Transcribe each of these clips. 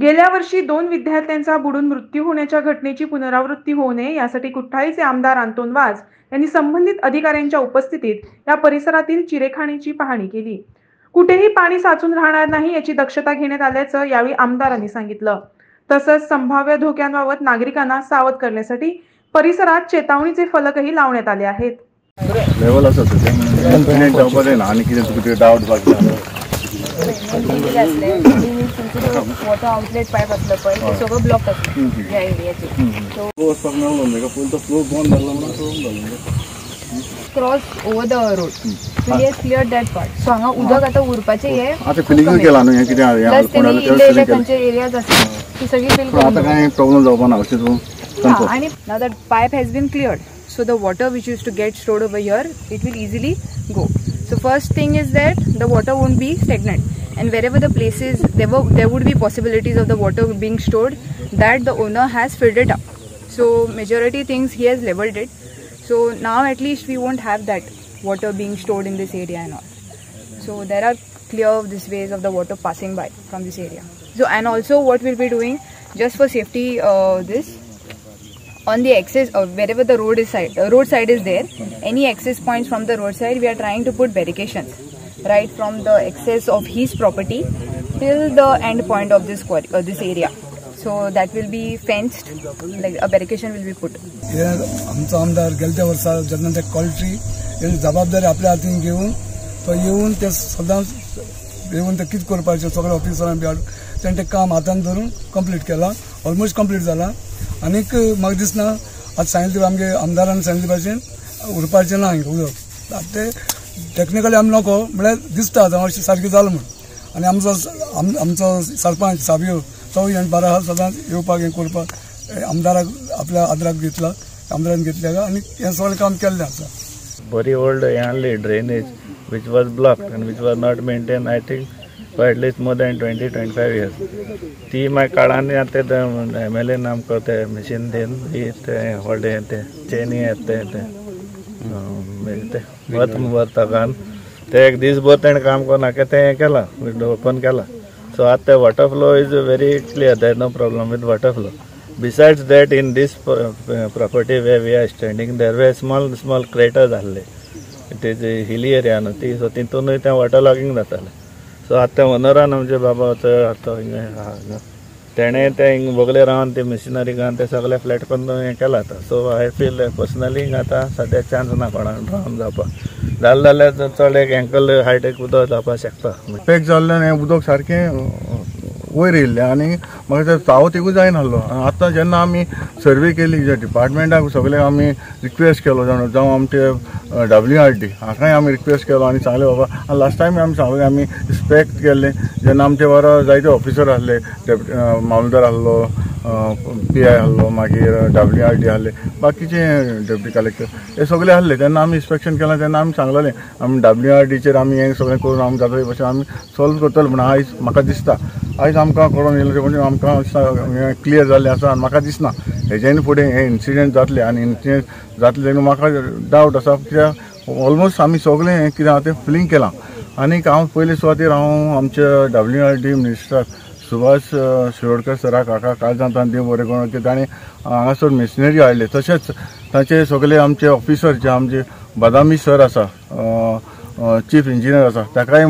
गेल्या वर्षी दोन विद्यार्थ्यांचा बुडून मृत्यू होण्याच्या घटनेची पुनरावृत्ती होऊ नये यासाठी कुठ्ठाळीचे आमदार अंतोन वाज यांनी संबंधित अधिकाऱ्यांच्या उपस्थितीत या परिसरातील चिरेखाणीची पाहणी केली. कुठेही पाणी साचून राहणार नाही याची दक्षता घेण्यात आल्याचं यावेळी आमदारांनी सांगितलं. तसंच संभाव्य धोक्यांबाबत नागरिकांना सावध करण्यासाठी परिसरात चेतावणीचे फलकही लावण्यात आले आहेत. लेवल असं आणि वॉटर आउटलेट पाईप असलं पण ते सगळं ब्लॉक असतं या एरियाचे so cross over the road so he that part so हांगा उदक आतां उरपाचें हे आतां फिलिंगूय केला न्हू हें कितें प्लस तेणी कोणाला इल्ले इल्ले फिलिंग केला? खंयचे एरियाज आसतात ती सगळी फिल पूण आतां कांय प्रॉब्लम जावपा ना अशें तूं cleared so the water which used to get stored over here it will easily go. So first thing is that the water won't be stagnant. And wherever the places there were there would be possibilities of the water being stored that the owner has filled it up. So majority things he has leveled it. So now at least we won't have that water being stored in this area and all. So there are clear this ways of the water passing by from this area. So and also what we'll be doing just for safety uh, this on the access or wherever the road is side uh, road side is there any access points from the road side we are trying to put barricades right from the access of his property till the end point of this quarry, uh, this area so that will be fenced like a barricade will be put हे आमचो आमदार गेल्या वर्सा जेन्ना ते कॉल्ट्री हे जबाबदारी आपल्या हातीन घेवन तो येवन ते सदांच येवन ते कितें करपाचें सगळ्या ऑफिसरांक बी हाडून तेणें तें काम हातान धरून कंप्लीट केलां ऑलमोस्ट कंप्लीट जालां आनीक म्हाका दिसना आतां सांगिल्लें आमगे आमदारान सांगिल्ले भाशेन उरपाचें ना हिंगा उदक आतां ते टॅक्निकली आमी नको म्हळ्यार दिसता आतां अशें सारकें जालां म्हण आनी आमचो आमचो सरपंच साबियो तो हें बारा आहा सदांच येवपाक हें करपाक आमदाराक आपल्या आदराक घेतला आमदारान घेतल्या आनी हें सगळें काम केल्लें आसा very old आहली ड्रेनेज वीच वॉज ब्लॉक्ड आनी which was not maintain I think for at least more than 20 25 years. ती माय काळाने आता एम एल ए नाम करते मशीन देन ते हॉडे येते चेनी येते ते मिळते. वत वत कान ते एक दिसभर ताणें काम करून ते हें केलां विंडो ओपन केलां. सो आतां ते water flow is very clear there no problem with water flow besides that in this property where we are standing there were small small craters आसले इट इज हिली एरिया न्हू ती so तितूनय तें water लॉगींग जातालें so आतां ओनरान आमचे बाबा चड आतां हिंगा आहा हांगा. तेणें तें हिंग बोगले रावन ते मिशिनरी घालून ते सगळे फ्लॅट करून हें केलां आतां. सो आय फील पर्सनली आतां सद्या चान्स ना कोणाक रावन जावपाक जालें जाल्यार चड एक एंकल हायटेक उदक जावपाक शकता. पॅक जाल्ल्यान हें उदक सारकें वयर येयल्ले आनी म्हाका ते चाव तिगूय जायनासलो. आतां जेन्ना आमी सर्वे केली जे डिपार्टमेंटाक सगळ्यांक आमी रिक्वेस्ट केलो जाणा जावं आमचे डब्ल्यू आर डी हाकाय आमी रिक्वेस्ट केलो आनी सांगलें बाबा आनी लास्ट टायम आमी सांगलें आमी रिस्पेक्ट केल्लें. जेन्ना आमचे वरां जायते ऑफिसर आसले डेप्युटी मामलदार आहलो पी आय आहलो मागीर डब्ल्यू आर डी आहले बाकीचे डेप्युटी कलेक्टर हे सगळे आहले तेन्ना आमी इन्स्पेक्शन केलां तेन्ना आमी सांगलेलें आमी डब्ल्यू आर डीचेर आमी हें सगळें करून आमी जाता भशेन आमी सॉल्व करतले म्हण आयज म्हाका दिसता. आयज आमकां कळोन येयलें म्हणजे आमकां क्लियर जाल्लें आसा आनी म्हाका दिसना. हेज्यान फुडें हे इन्सिडेंट जातले आनी इन्सिडेंट जातले तेन्ना म्हाका डावट आसा कित्याक ऑलमोस्ट आमी सगळें हें कितें आहा तें फिलींग केलां. आनीक हांव पयले सुवातेर हांव आमच्या W R D minister Subhash Shirodkar सरा काका काल जाता देव बरें करून ताणें हांगासर मिशनरी हाडले तशेंच तांचे सगळे आमचे ऑफिसर जे आमचे बदामी सर आसा चीफ इंजिनियर आसा ताकाय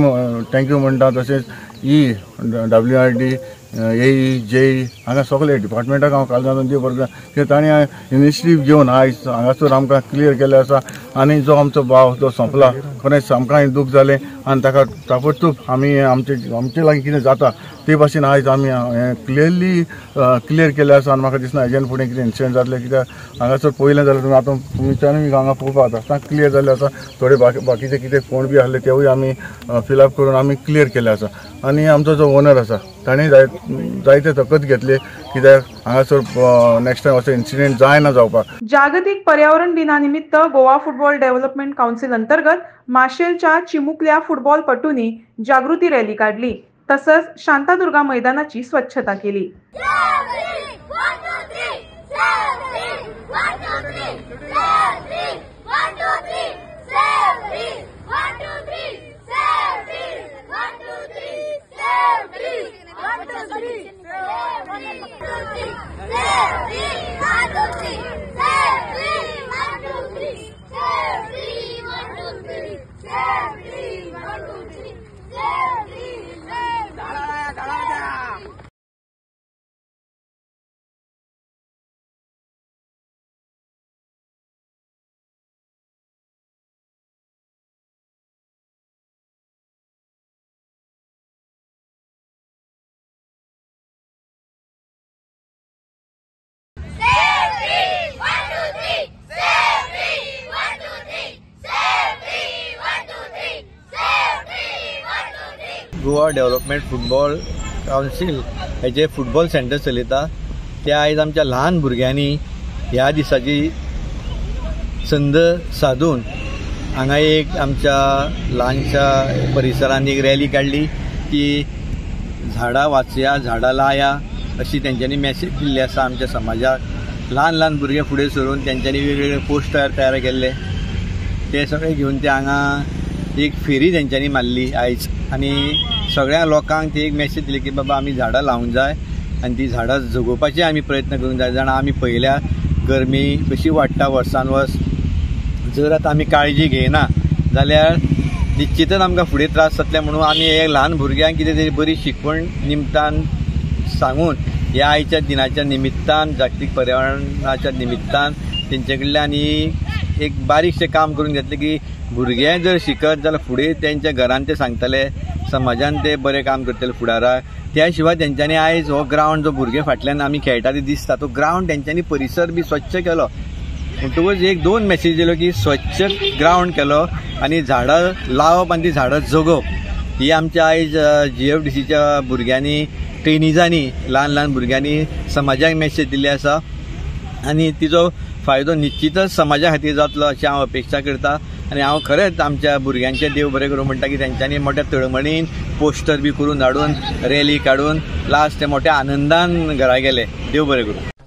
थँक्यू म्हणटा तशेंच ई डब्ल्यू आर डी ए जे हांगा सगळे डिपार्टमेंटाक हांव काल जाता देव बरें की ताणें इनिशिएटीव घेवन आयज हांगासर आमकां क्लियर केल्लें आसा आनी जो आमचो भाव जो सोंपला खरेंच आमकां दूख जालें आनी ताका ताबडतोब आमी आमचे आमचे लागीं कितें जाता ते भाशेन आयज आमी हें क्लियरली क्लियर केलें आसा आनी म्हाका दिसना हेज्यान फुडें कितें इन्सिडंट जातलें कित्याक हांगासर पयलें जाल्यार तुमी आतां तुमच्यानूय हांगा पळोवपाक जाता क्लियर जाल्लें आसा थोडे बाकी बाकीचे कितें कोण बी आहले तेवूय आमी फिलअप करून आमी क्लियर केले आसा आनी आमचो जो ओनर आसा ताणें जाय जायते तकत घेतले कित्याक हांगासर नेक्स्ट टायम असो इन्सिडेंट जायना जावपाक जागतीक पर्यावरण दिनानिमित्त गोवा फुटबॉल डेव्हलपमेंट काउन्सिल अंतर्गत माशेलच्या चिमुकल्या फुटबॉलपटूंनी जागृती रॅली काढली तसंच शांतादुर्गा मैदानाची स्वच्छता केली Yeah! É Goa development football council हेजे फुटबॉल सेंटर चलयता ते आयज आमच्या ल्हान भुरग्यांनी ह्या दिसाची संद साधून हांगा एक आमच्या ल्हानशा परिसरांत एक रॅली काडली की झाडां वाचया झाडां लाया अशी तेंच्यांनी मॅसेज दिल्ली आसा आमच्या समाजाक ल्हान ल्हान भुरगे फुडें सरून तेंच्यांनी वेगवेगळे पोस्टर तयार केल्ले ते सगळे घेवन ते हांगा एक फेरी तेंच्यांनी मारली आयज आनी सगळ्या लोकांक ती एक मेसेज दिली की बाबा आमी झाडां लावंक जाय आनी ती झाडां जगोवपाचे आमी प्रयत्न करूंक जाय. जाणा आमी पळयल्या गरमी कशी वाडटा वर्सान वर्स जर आतां आमी काळजी घेयना जाल्यार निश्चितच आमकां फुडें त्रास जातले म्हणून आमी हे ल्हान भुरग्यांक कितें तरी बरी शिकवण निमतान सांगून ह्या आयच्या दिनाच्या निमित्तान जागतीक पर्यावरणाच्या निमित्तान तेंचे कडल्यान ही एक बारीकशें काम करून घेतलें की भुरगे जर शिकत जाल्यार फुडें तेंच्या घरान ते सांगतले समाजान ते बरें काम करतले फुडाराक त्या शिवाय तेंच्यांनी आयज हो ग्रावंड जो भुरगे फाटल्यान आमी खेळटा ते दिसता. तो ग्रावंड तेंच्यांनी परिसर बी स्वच्छ केलो. म्हणटकूच एक दोन मॅसेज दिलो की स्वच्छ ग्रावंड केलो आनी झाडां लावप आनी ती झाडां जगोवप ही आमच्या आयज जी एफ डी सीच्या भुरग्यांनी ट्रेनिजांनी ल्हान ल्हान भुरग्यांनी समाजाक मॅसेज दिल्ली आसा. आनी तिजो फायदो निश्चितच समाजा खातीर जातलो अशी हांव अपेक्षा करता. आनी हांव खरेंच आमच्या भुरग्यांचे देव बरें करूं म्हणटा की तेंच्यांनी मोठ्या तळमळीन पोस्टर बी करून हाडून रॅली काडून लास्ट ते मोठ्या आनंदान घरा गेले देव बरें करूं